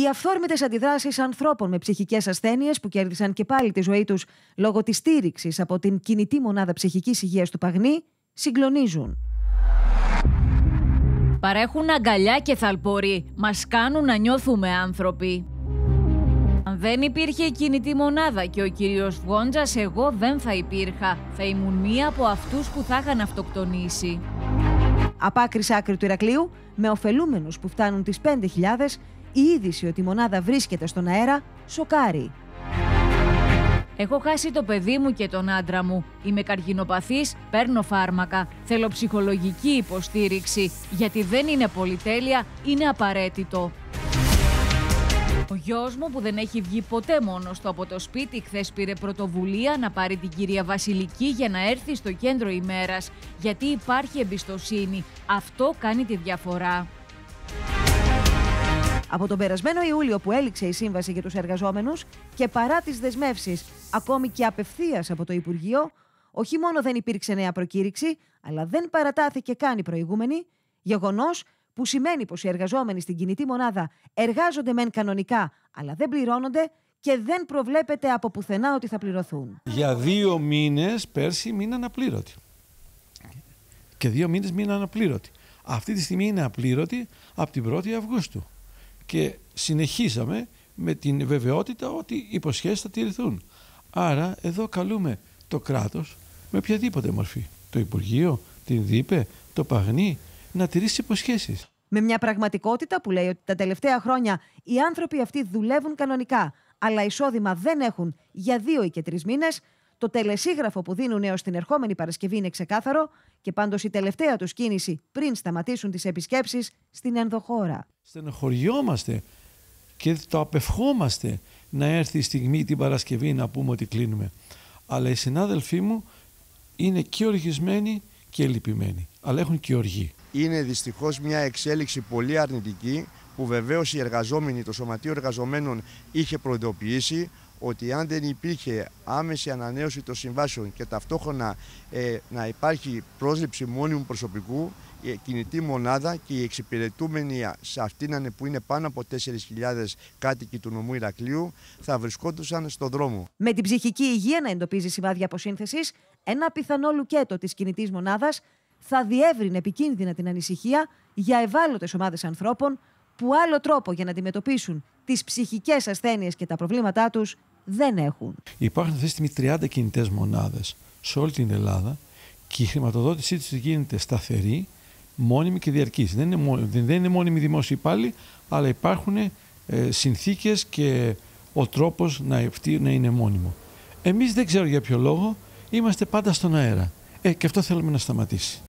Οι αυθόρμητες αντιδράσεις ανθρώπων με ψυχικές ασθένειες που κέρδισαν και πάλι τη ζωή τους λόγω της στήριξης από την κινητή μονάδα ψυχικής υγείας του Παγνή συγκλονίζουν. Παρέχουν αγκαλιά και θαλπορή. Μας κάνουν να νιώθουμε άνθρωποι. Αν δεν υπήρχε η κινητή μονάδα και ο κύριος Βόντζας, εγώ δεν θα υπήρχα. Θα ήμουν μία από αυτούς που θα είχαν αυτοκτονήσει. Από άκρη σ' άκρη του Ηρακλείου, με ωφελούμενους που φτάνουν τις 5.000, η είδηση ότι η μονάδα βρίσκεται στον αέρα σοκάρει. Έχω χάσει το παιδί μου και τον άντρα μου. Είμαι καρκινοπαθής, παίρνω φάρμακα. Θέλω ψυχολογική υποστήριξη, γιατί δεν είναι πολυτέλεια, είναι απαραίτητο. Ο γιος μου που δεν έχει βγει ποτέ μόνος του από το σπίτι χθες πήρε πρωτοβουλία να πάρει την κυρία Βασιλική για να έρθει στο κέντρο ημέρας, γιατί υπάρχει εμπιστοσύνη. Αυτό κάνει τη διαφορά. Από τον περασμένο Ιούλιο που έληξε η σύμβαση για τους εργαζόμενους και παρά τις δεσμεύσεις ακόμη και απευθείας από το Υπουργείο, όχι μόνο δεν υπήρξε νέα προκήρυξη, αλλά δεν παρατάθηκε καν η προηγούμενη, γεγονός που σημαίνει πως οι εργαζόμενοι στην κινητή μονάδα εργάζονται μεν κανονικά, αλλά δεν πληρώνονται και δεν προβλέπεται από πουθενά ότι θα πληρωθούν. Για δύο μήνες πέρσι μείναν απλήρωτοι. Και δύο μήνες μείναν απλήρωτοι. Αυτή τη στιγμή είναι απλήρωτοι από την 1η Αυγούστου. Και συνεχίσαμε με την βεβαιότητα ότι οι υποσχέσεις θα τηρηθούν. Άρα εδώ καλούμε το κράτος με οποιαδήποτε μορφή. Το Υπουργείο, την ΔΥΠΕ, το Παγνί, να τηρήσει υποσχέσεις. Με μια πραγματικότητα που λέει ότι τα τελευταία χρόνια οι άνθρωποι αυτοί δουλεύουν κανονικά, αλλά εισόδημα δεν έχουν για δύο ή και τρεις μήνες, το τελεσίγραφο που δίνουν έως την ερχόμενη Παρασκευή είναι ξεκάθαρο και πάντως η τελευταία τους κίνηση πριν σταματήσουν τις επισκέψεις στην ενδοχώρα. Στενοχωριόμαστε και το απευχόμαστε να έρθει η στιγμή την Παρασκευή να πούμε ότι κλείνουμε. Αλλά οι συνάδελφοί μου είναι και οργισμένοι και λυπημένοι, αλλά έχουν και οργή είναι δυστυχώς μια εξέλιξη πολύ αρνητική που βεβαίως οι εργαζόμενοι, το Σωματείο Εργαζομένων είχε προειδοποιήσει ότι αν δεν υπήρχε άμεση ανανέωση των συμβάσεων και ταυτόχρονα ε, να υπάρχει πρόσληψη μόνιμου προσωπικού, η κινητή μονάδα και οι εξυπηρετούμενοι σε αυτήν που είναι πάνω από 4.000 κάτοικοι του νομού Ηρακλείου θα βρισκόντουσαν στον δρόμο. Με την ψυχική υγεία να εντοπίζει σημάδια αποσύνθεσης, ένα πιθανό λουκέτο της κινητής μονάδας θα διεύρυνε επικίνδυνα την ανησυχία για ευάλωτες ομάδες ανθρώπων που άλλο τρόπο για να αντιμετωπίσουν τις ψυχικές ασθένειες και τα προβλήματά τους δεν έχουν. Υπάρχουν αυτή τη στιγμή 30 κινητές μονάδες σε όλη την Ελλάδα και η χρηματοδότησή τους γίνεται σταθερή, μόνιμη και διαρκής. Δεν είναι, δεν είναι μόνιμη δημόσια υπάλληλοι, αλλά υπάρχουν ε, συνθήκες και ο τρόπος να, να είναι μόνιμο. Εμείς δεν ξέρω για ποιο λόγο είμαστε πάντα στον αέρα. Ε, και αυτό θέλουμε να σταματήσει.